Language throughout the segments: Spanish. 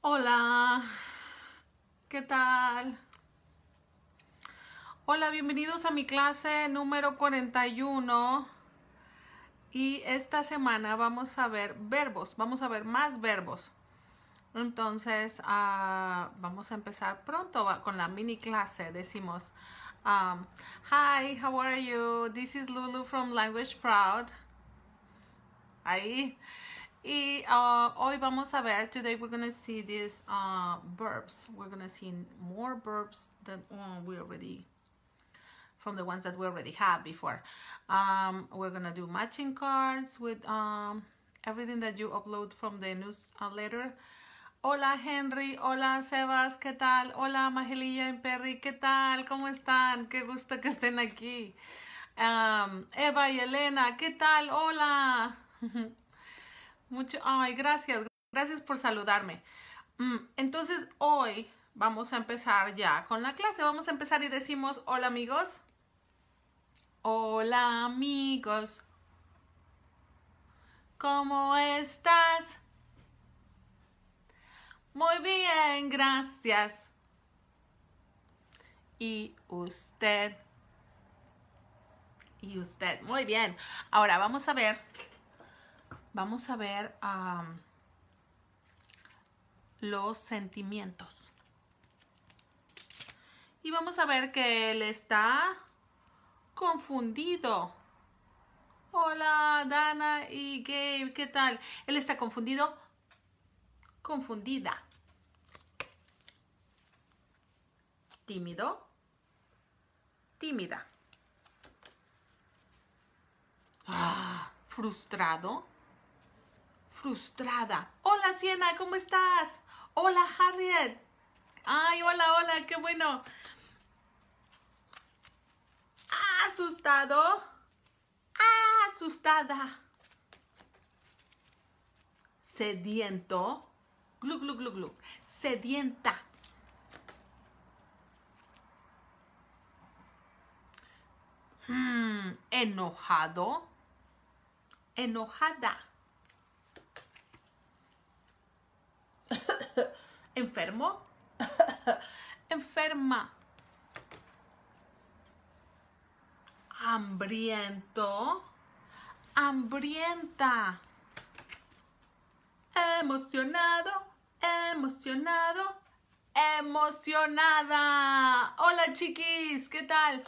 Hola, ¿qué tal? Hola, bienvenidos a mi clase número 41 y esta semana vamos a ver verbos, vamos a ver más verbos. Entonces, uh, vamos a empezar pronto con la mini clase. Decimos, um, Hi, how are you? This is Lulu from Language Proud. Ahí. Y uh, hoy vamos a ver, today we're going to see these uh, verbs. We're going to see more verbs than uh, we already, from the ones that we already have before. Um, we're going to do matching cards with um, everything that you upload from the newsletter. Hola Henry, hola Sebas, ¿qué tal? Hola Magelilla y Perry, ¿qué tal? ¿Cómo están? Qué gusto que estén aquí. Um, Eva y Elena, ¿qué tal? Hola. Mucho, ay, gracias, gracias por saludarme. Mm, entonces hoy vamos a empezar ya con la clase. Vamos a empezar y decimos hola amigos. Hola amigos. ¿Cómo estás? Muy bien, gracias. Y usted. Y usted. Muy bien. Ahora vamos a ver. Vamos a ver los sentimientos. Y vamos a ver que él está confundido. Hola, Dana y Gabe, ¿qué tal? Él está confundido, confundida. Tímido, tímida. Ah, frustrado, frustrada. Hola, Siena, ¿cómo estás? Hola, Harriet. Ay, hola, hola, qué bueno. Asustado, asustada. Sediento, glu, glu, glu, glu. Sedienta. Hmm, enojado, enojada. Enfermo, enferma. Hambriento, hambrienta. Emocionado, emocionado, emocionada. Hola chiquis, ¿qué tal?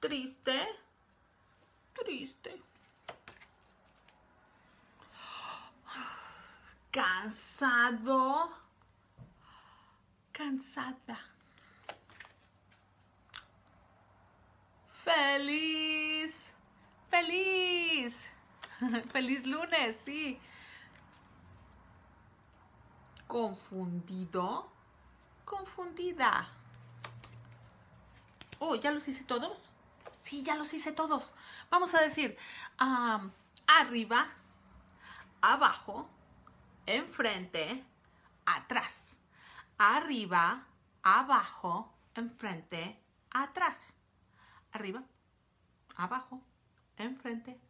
Triste, triste. Cansado, cansada. Feliz, feliz. Feliz lunes, sí. Confundido, confundida. Oh, ¿ya los hice todos? Sí, ya los hice todos. Vamos a decir arriba, abajo, enfrente, atrás. Arriba, abajo, enfrente, atrás. Arriba, abajo, enfrente,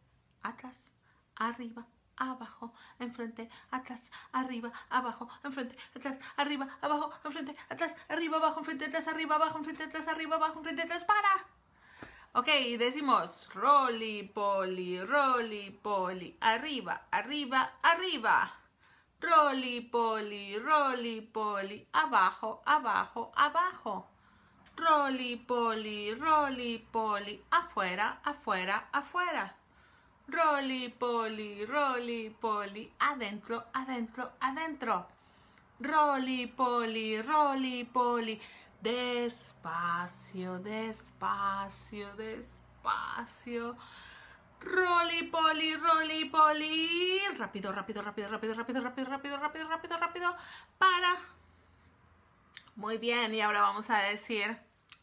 atrás. Arriba, abajo, enfrente, atrás, arriba, abajo, enfrente, atrás, arriba, abajo, enfrente, atrás, arriba, abajo, enfrente, atrás, arriba, abajo, enfrente, atrás, arriba, abajo, enfrente, atrás, para. Ok, decimos roli, poli, roli, poli, arriba, arriba, arriba. Roli, poli, roli, poli, abajo, abajo, abajo. Roli, poli, roli, poli, afuera, afuera, afuera. Roli, poli, roli, poli, adentro, adentro, adentro. Roli, poli, roli, poli, despacio, despacio, despacio. Roli, poli, roli, poli. Rápido, rápido, rápido, rápido, rápido, rápido, rápido, rápido, rápido, rápido. Para. Muy bien, y ahora vamos a decir,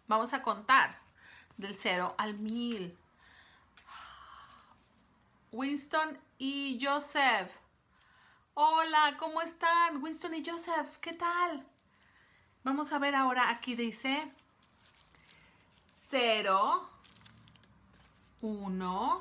vamos a contar del 0 al 1000. Winston y Joseph. Hola, ¿cómo están? Winston y Joseph, ¿qué tal? Vamos a ver ahora, aquí dice 0, 1,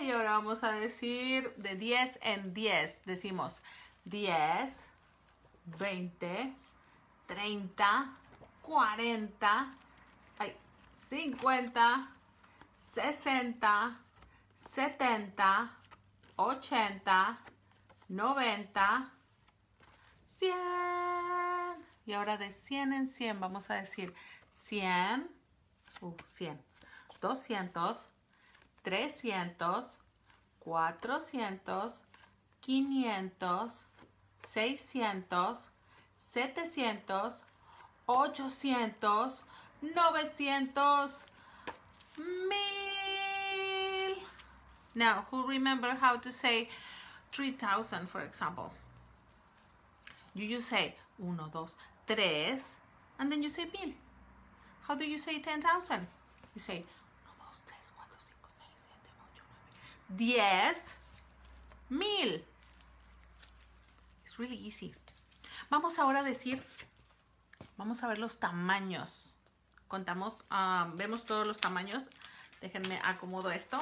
Y ahora vamos a decir de 10 en 10. Decimos 10, 20, 30, 40, 50, 60, 70, 80, 90, 100. Y ahora de 100 en 100 vamos a decir 100, uh, 100, 200, 300, 400, 500, 600, 700, 800, 900, 1000. Now, who remember how to say 3000, for example? You just say uno, dos, tres, and then you say mil. How do you say 10,000? You say diez, mil. It's really easy. Vamos ahora a decir, vamos a ver los tamaños. Contamos, um, vemos todos los tamaños. Déjenme acomodo esto.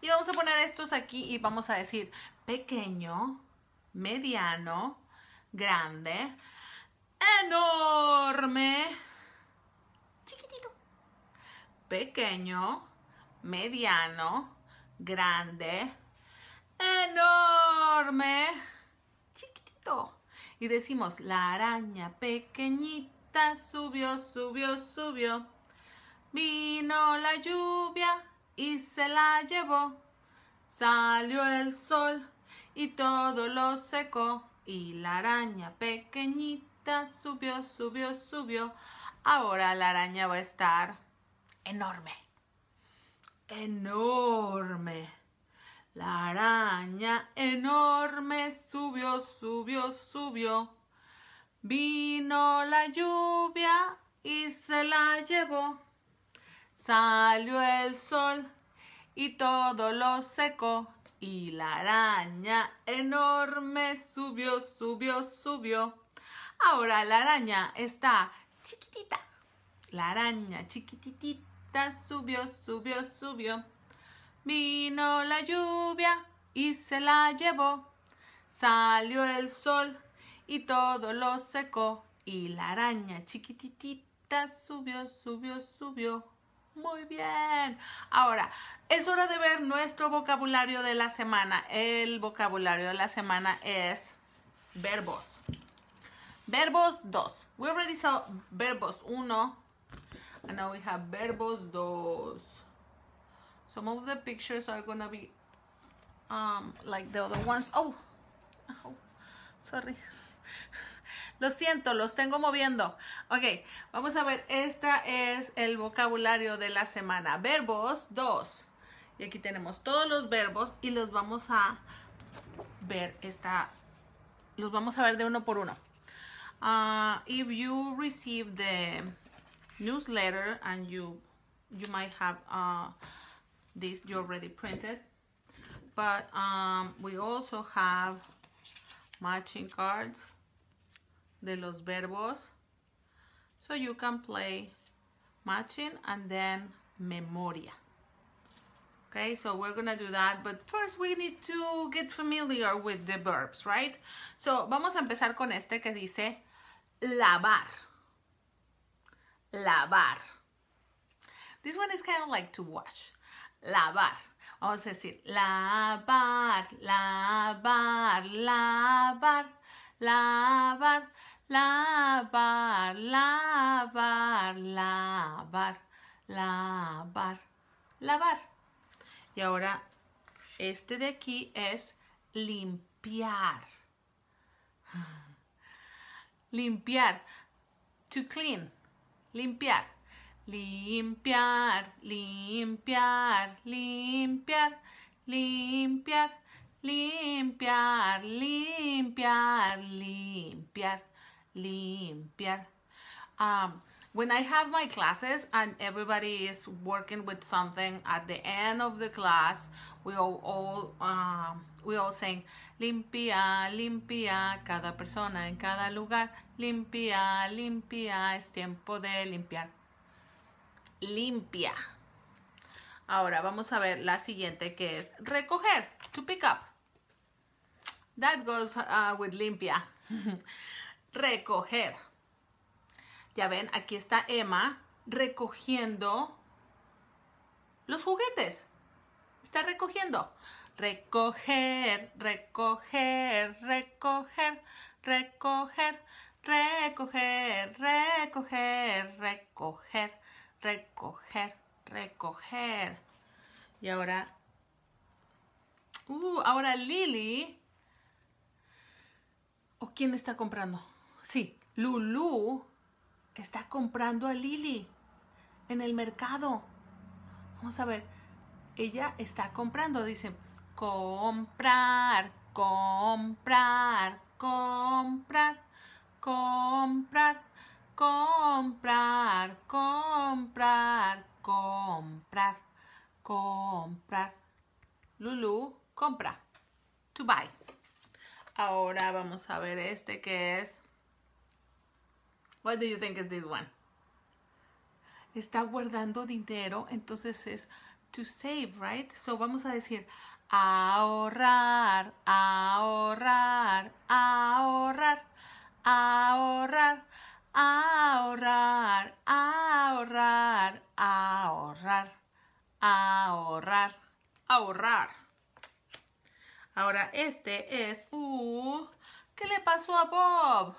Y vamos a poner estos aquí y vamos a decir pequeño, mediano, grande, enorme, chiquitito, pequeño, mediano, grande, enorme, chiquitito. Y decimos, la araña pequeñita subió, subió, subió. Vino la lluvia y se la llevó. Salió el sol y todo lo secó. Y la araña pequeñita subió, subió, subió. Ahora la araña va a estar enorme. Enorme. La araña enorme subió, subió, subió. Vino la lluvia y se la llevó. Salió el sol y todo lo secó. Y la araña enorme subió, subió, subió. Ahora la araña está chiquitita. La araña subió, subió, subió. Vino la lluvia y se la llevó. Salió el sol y todo lo secó. Y la araña chiquititita subió, subió, subió. Muy bien. Ahora, es hora de ver nuestro vocabulario de la semana. El vocabulario de la semana es verbos. Verbos 2. We already saw verbos 1. And now we have verbos 2. Some of the pictures are gonna be um, like the other ones. Oh, sorry. Lo siento, los tengo moviendo. Ok, vamos a ver, esta es el vocabulario de la semana. Verbos 2. Y aquí tenemos todos los verbos y los vamos a ver esta, los vamos a ver de uno por uno. Uh, if you receive the newsletter and you you might have uh, this you already printed. But um, we also have matching cards de los verbos. So you can play matching and then memoria. Okay so we're gonna do that but first we need to get familiar with the verbs right? So vamos a empezar con este que dice lavar lavar this one is kind of like to wash lavar. Vamos a decir lavar, lavar, lavar, lavar, lavar, lavar, lavar, lavar, lavar. Y ahora este de aquí es limpiar. Limpiar. To clean. Limpiar limpiar, limpiar, limpiar, limpiar, limpiar, limpiar, limpiar, limpiar. Um, when I have my classes and everybody is working with something at the end of the class, we all, all um, we all sing limpia, limpia, cada persona en cada lugar, limpia, limpia, es tiempo de limpiar. Limpia. Ahora vamos a ver la siguiente que es recoger, to pick up. That goes uh, with limpia. recoger. Ya ven, aquí está Emma recogiendo los juguetes. Está recogiendo. Recoger, recoger, recoger, recoger, recoger, recoger, recoger, recoger, recoger. Y ahora, uh, ahora Lily. ¿O quién está comprando? Sí, Lulu está comprando a Lily en el mercado. Vamos a ver. Ella está comprando, dice, comprar, comprar, comprar, comprar, comprar, comprar, comprar, comprar. Lulu, compra. To buy. Ahora vamos a ver este que es What do you think is this one? Está guardando dinero, entonces es to save, right? So vamos a decir ahorrar, ahorrar, ahorrar, ahorrar, ahorrar, ahorrar, ahorrar, ahorrar, ahorrar. Ahora este es, uh, ¿qué le pasó a Bob?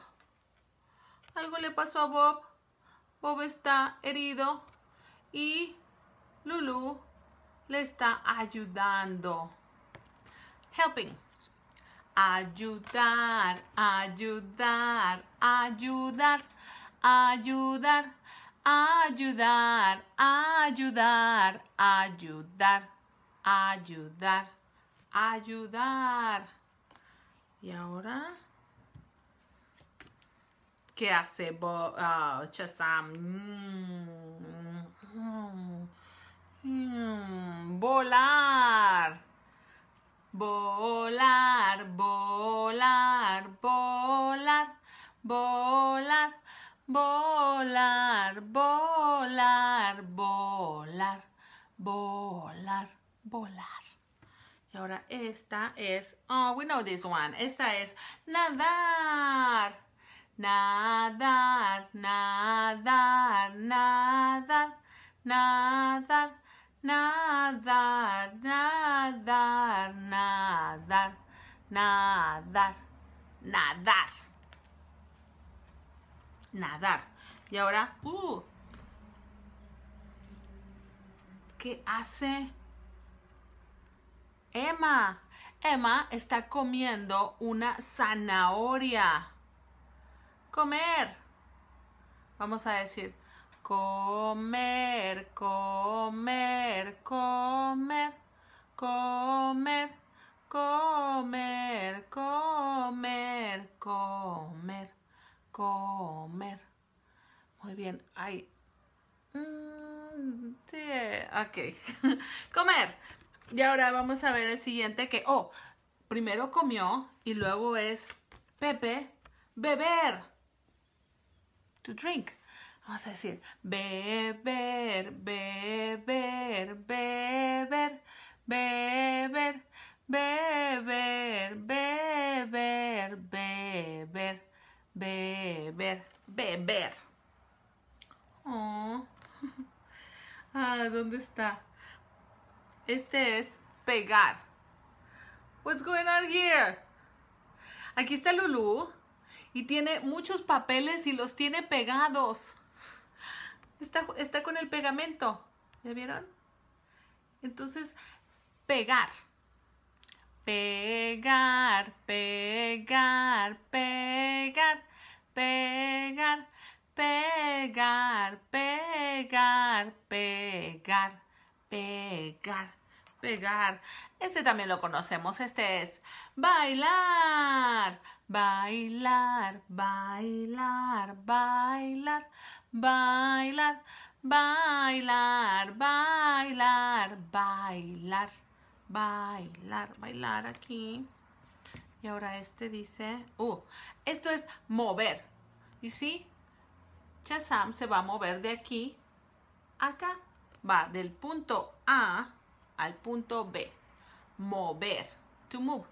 algo le pasó a Bob. Bob está herido y Lulu le está ayudando. Helping. Ayudar, ayudar, ayudar, ayudar, ayudar, ayudar, ayudar, ayudar. Y ahora ¿Qué hace Bo uh, volar. Volar, volar, volar, volar, volar, volar, volar, volar, volar. Y ahora esta es, oh, we know this one. Esta es nadar nadar, nadar, nadar, nadar, nadar, nadar, nadar, nadar, nadar, nadar. Y ahora, uh, ¿qué hace Emma? Emma está comiendo una zanahoria comer. Vamos a decir comer, comer, comer, comer, comer, comer, comer, comer. Muy bien, ahí. Mm, ok. comer. Y ahora vamos a ver el siguiente que, oh, primero comió y luego es Pepe, beber to drink. Vamos a decir beber, beber, beber, beber, beber, beber, beber, beber, beber. Oh. Ah, ¿dónde está? Este es pegar. What's going on here? Aquí está Lulu y tiene muchos papeles y los tiene pegados. Está, está con el pegamento. ¿Ya vieron? Entonces, pegar. Pegar, pegar, pegar, pegar, pegar, pegar, pegar, pegar. Pegar. Este también lo conocemos. Este es bailar, bailar, bailar, bailar, bailar, bailar, bailar, bailar, bailar, bailar aquí. Y ahora este dice, uh, esto es mover. You see? Chazam se va a mover de aquí acá. Va del punto A al punto B. Mover. To move.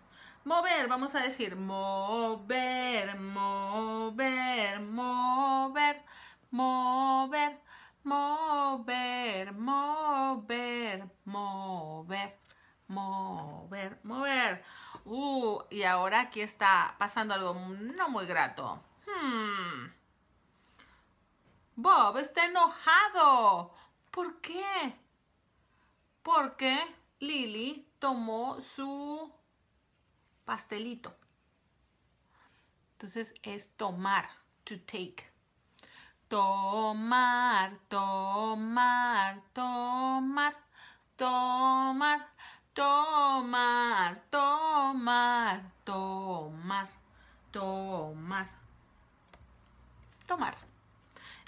Mover, vamos a decir mover, mover, mover, mover, mover, mover, mover, mover, mover. Uh, y ahora aquí está pasando algo no muy grato. Hmm. Bob está enojado. ¿Por qué? Porque Lily tomó su pastelito. Entonces es tomar, to take. Tomar, tomar, tomar, tomar, tomar, tomar, tomar, tomar, tomar.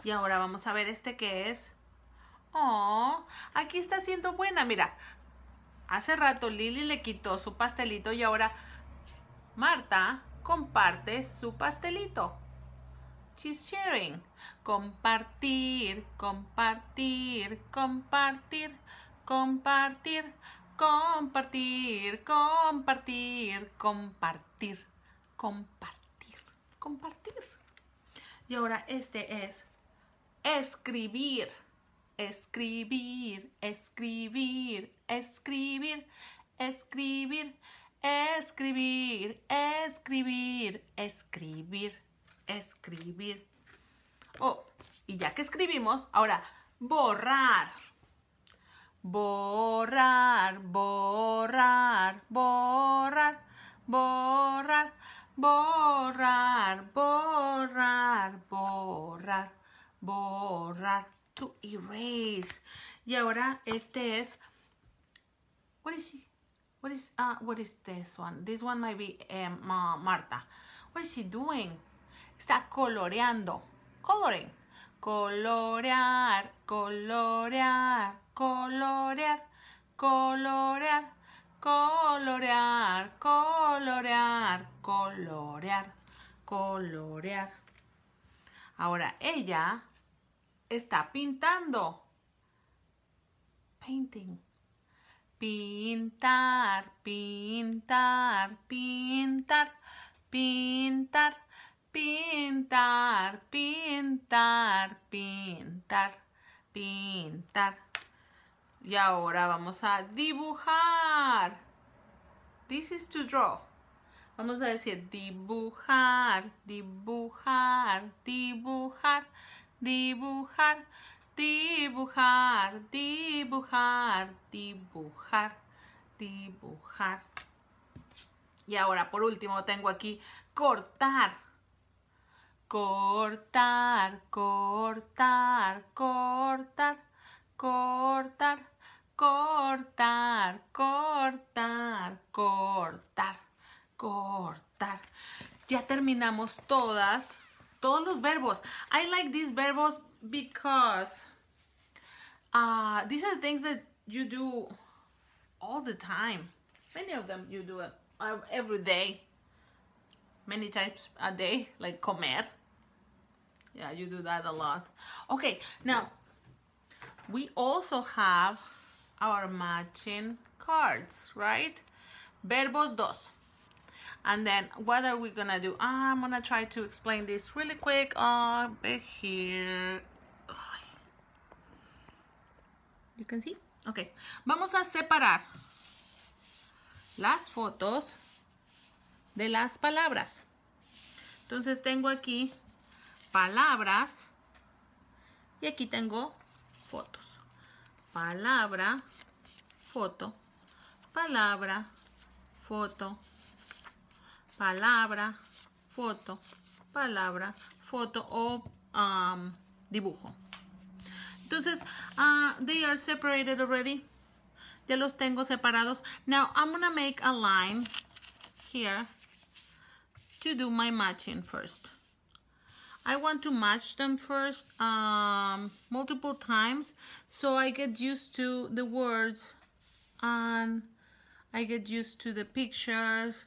Y ahora vamos a ver este que es. Oh, aquí está siendo buena. Mira, hace rato Lily le quitó su pastelito y ahora Marta comparte su pastelito. She's sharing. Compartir, compartir, compartir, compartir, compartir, compartir, compartir, compartir, compartir. Y ahora este es escribir, escribir, escribir, escribir, escribir, escribir, escribir, escribir, escribir. Oh, y ya que escribimos, ahora borrar. Borrar, borrar, borrar, borrar, borrar, borrar, borrar, borrar. To erase. Y ahora este es. What is she? What is uh what is this one? This one might be um, Marta. What is she doing? Está coloreando. Coloring. Colorear, colorear, colorear, colorear, colorear, colorear, colorear, colorear. Ahora ella está pintando. Painting pintar, pintar, pintar, pintar, pintar, pintar, pintar, pintar. Y ahora vamos a dibujar. This is to draw. Vamos a decir dibujar, dibujar, dibujar, dibujar, dibujar, dibujar, dibujar, dibujar. Y ahora por último tengo aquí cortar. Cortar, cortar, cortar, cortar, cortar, cortar, cortar, cortar. Ya terminamos todas, todos los verbos. I like these verbos because uh, these are things that you do all the time. Many of them you do it uh, every day, many times a day, like comer. Yeah, you do that a lot. Okay, now we also have our matching cards, right? Verbos dos. And then what are we gonna do? I'm gonna try to explain this really quick here. You can see? Ok. Vamos a separar las fotos de las palabras. Entonces tengo aquí palabras y aquí tengo fotos. Palabra, foto, palabra, foto, palabra, foto, palabra, foto o um, dibujo. Entonces, uh, they are separated already. Ya los tengo separados. Now I'm gonna make a line here to do my matching first. I want to match them first um, multiple times so I get used to the words and I get used to the pictures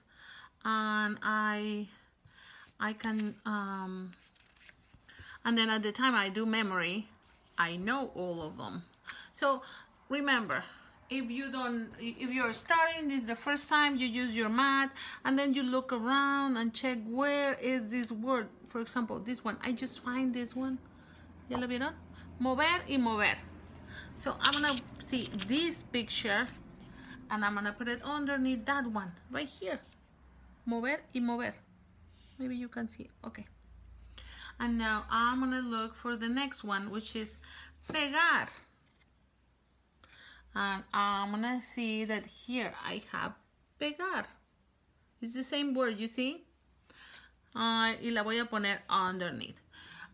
and I I can um, and then at the time I do memory I know all of them. So remember if you don't if you're starting this the first time you use your mat and then you look around and check where is this word. For example this one. I just find this one. Ya lo vieron? Mover y mover. So I'm gonna see this picture and I'm gonna put it underneath that one right here mover y mover. Maybe you can see. Okay and now I'm gonna look for the next one which is pegar. And I'm gonna see that here I have pegar. It's the same word you see? Uh, y la voy a poner underneath.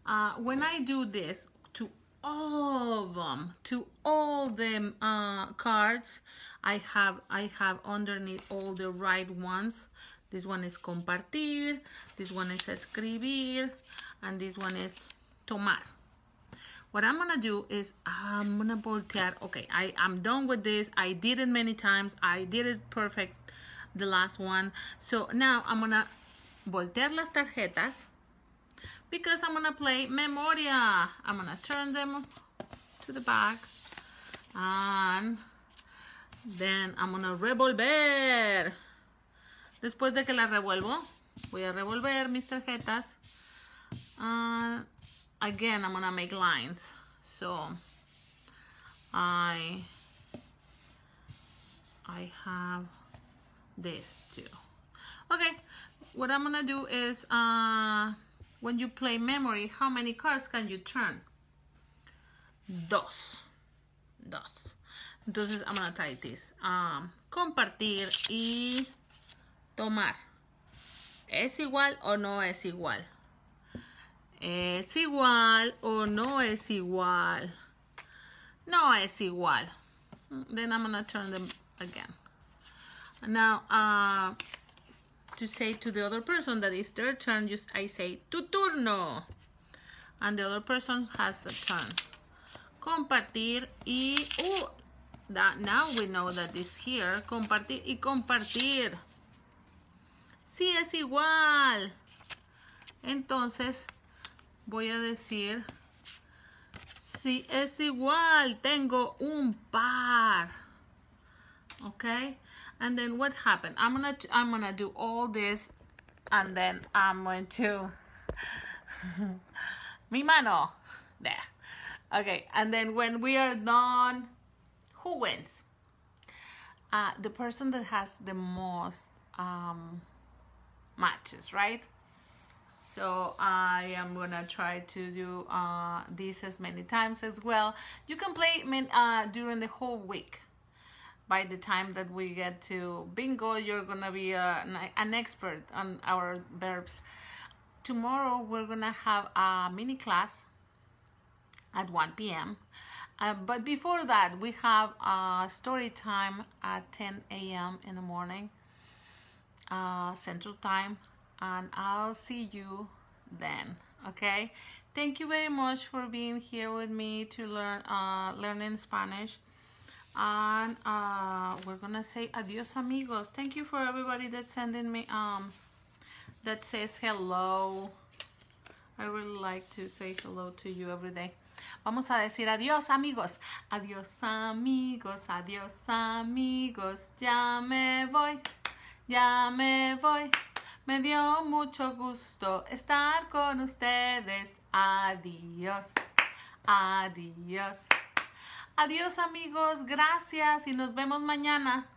Uh, when I do this to all of them to all the uh, cards I have I have underneath all the right ones this one is compartir this one is escribir and this one is tomar. What I'm gonna do is I'm gonna voltear okay I, I'm done with this I did it many times I did it perfect the last one. So now I'm gonna voltear las tarjetas because I'm gonna play memoria. I'm gonna turn them to the back and then I'm gonna revolver después de que las revuelvo voy a revolver mis tarjetas. And again I'm gonna make lines. So I I have this too. Okay what I'm gonna do is uh, when you play memory how many cards can you turn dos. Dos. Entonces I'm gonna type this. Um, compartir y tomar es igual o no es igual ¿Es igual o no es igual? No es igual. Then I'm gonna turn them again. Now, uh, to say to the other person that it's their turn, just I say tu turno. And the other person has the turn. Compartir y... Oh, that, now we know that it's here. Compartir y compartir. Sí, es igual. Entonces, voy a decir si es igual tengo un par. Okay and then what happened? I'm gonna i'm gonna do all this and then i'm going to mi mano. There. Okay and then when we are done who wins? Uh, the person that has the most um, matches right so I am gonna try to do uh, this as many times as well. You can play uh, during the whole week. By the time that we get to bingo, you're gonna be uh, an expert on our verbs. Tomorrow we're gonna have a mini class at 1 p.m. Uh, but before that, we have a story time at 10 a.m. in the morning, uh, Central Time and I'll see you then okay? Thank you very much for being here with me to learn uh, learning Spanish. And uh, we're gonna say adios amigos. Thank you for everybody that's sending me um that says hello. I really like to say hello to you every day. Vamos a decir adiós amigos, adiós amigos, adiós amigos, ya me voy, ya me voy. Me dio mucho gusto estar con ustedes. Adiós. Adiós. Adiós amigos, gracias y nos vemos mañana.